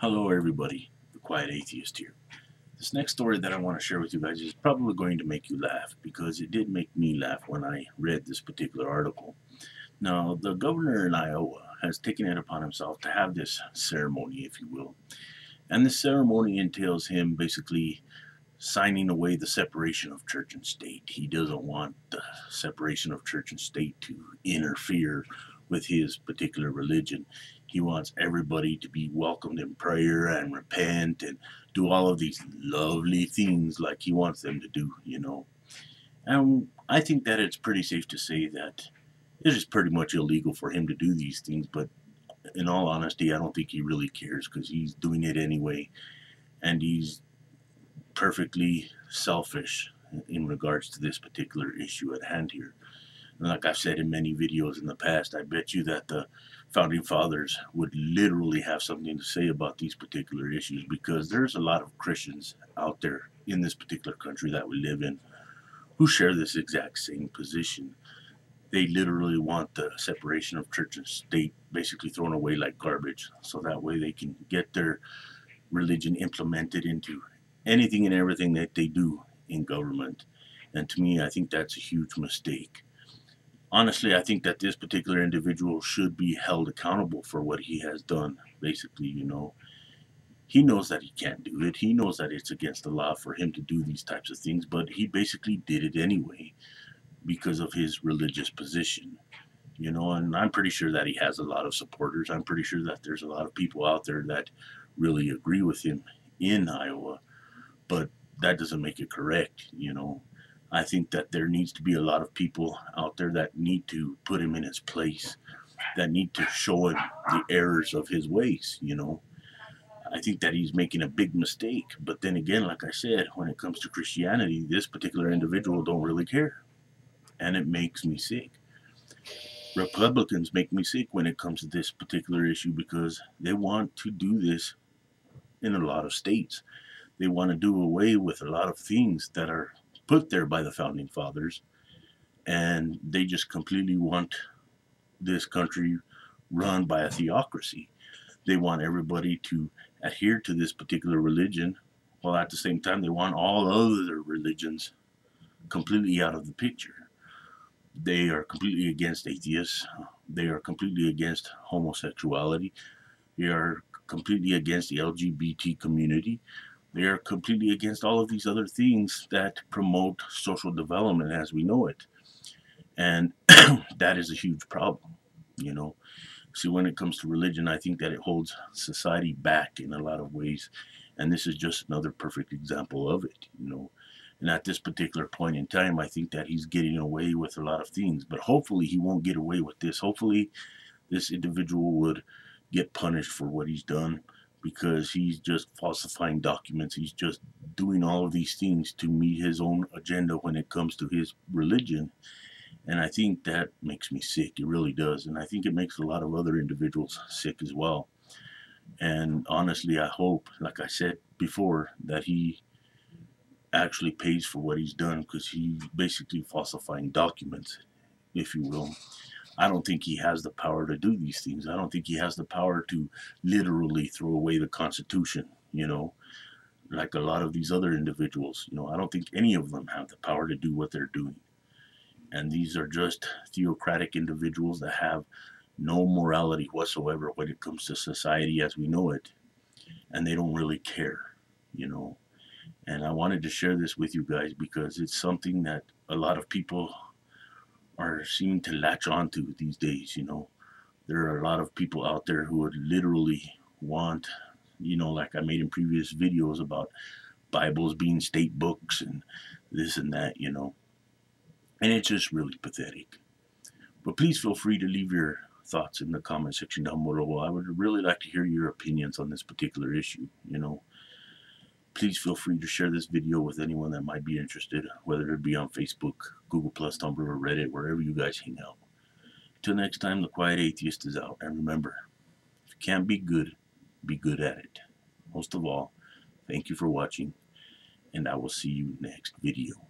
Hello everybody, the Quiet Atheist here. This next story that I want to share with you guys is probably going to make you laugh because it did make me laugh when I read this particular article. Now, the governor in Iowa has taken it upon himself to have this ceremony, if you will. And this ceremony entails him basically signing away the separation of church and state. He doesn't want the separation of church and state to interfere with his particular religion. He wants everybody to be welcomed in prayer and repent and do all of these lovely things like he wants them to do, you know. And I think that it's pretty safe to say that it is pretty much illegal for him to do these things, but in all honesty, I don't think he really cares because he's doing it anyway. And he's perfectly selfish in regards to this particular issue at hand here. Like I've said in many videos in the past, I bet you that the founding fathers would literally have something to say about these particular issues because there's a lot of Christians out there in this particular country that we live in who share this exact same position. They literally want the separation of church and state basically thrown away like garbage so that way they can get their religion implemented into anything and everything that they do in government. And to me, I think that's a huge mistake honestly, I think that this particular individual should be held accountable for what he has done. Basically, you know, he knows that he can't do it. He knows that it's against the law for him to do these types of things, but he basically did it anyway because of his religious position. You know, and I'm pretty sure that he has a lot of supporters. I'm pretty sure that there's a lot of people out there that really agree with him in Iowa, but that doesn't make it correct, you know. I think that there needs to be a lot of people out there that need to put him in his place, that need to show him the errors of his ways, you know. I think that he's making a big mistake. But then again, like I said, when it comes to Christianity, this particular individual don't really care. And it makes me sick. Republicans make me sick when it comes to this particular issue because they want to do this in a lot of states. They want to do away with a lot of things that are put there by the founding fathers, and they just completely want this country run by a theocracy. They want everybody to adhere to this particular religion, while at the same time they want all other religions completely out of the picture. They are completely against atheists. They are completely against homosexuality. They are completely against the LGBT community. They are completely against all of these other things that promote social development as we know it. And that is a huge problem, you know. See, when it comes to religion, I think that it holds society back in a lot of ways. And this is just another perfect example of it, you know. And at this particular point in time, I think that he's getting away with a lot of things. But hopefully he won't get away with this. Hopefully this individual would get punished for what he's done because he's just falsifying documents. He's just doing all of these things to meet his own agenda when it comes to his religion. And I think that makes me sick. It really does. And I think it makes a lot of other individuals sick as well. And honestly, I hope, like I said before, that he actually pays for what he's done because he's basically falsifying documents, if you will. I don't think he has the power to do these things. I don't think he has the power to literally throw away the Constitution, you know, like a lot of these other individuals. You know, I don't think any of them have the power to do what they're doing. And these are just theocratic individuals that have no morality whatsoever when it comes to society as we know it. And they don't really care, you know. And I wanted to share this with you guys because it's something that a lot of people are seeming to latch onto these days. You know, there are a lot of people out there who would literally want, you know, like I made in previous videos about Bibles being state books and this and that, you know. And it's just really pathetic. But please feel free to leave your thoughts in the comment section down below. I would really like to hear your opinions on this particular issue, you know. Please feel free to share this video with anyone that might be interested, whether it be on Facebook, Google+, Tumblr, or Reddit, wherever you guys hang out. Till next time, the Quiet Atheist is out. And remember, if you can't be good, be good at it. Most of all, thank you for watching, and I will see you next video.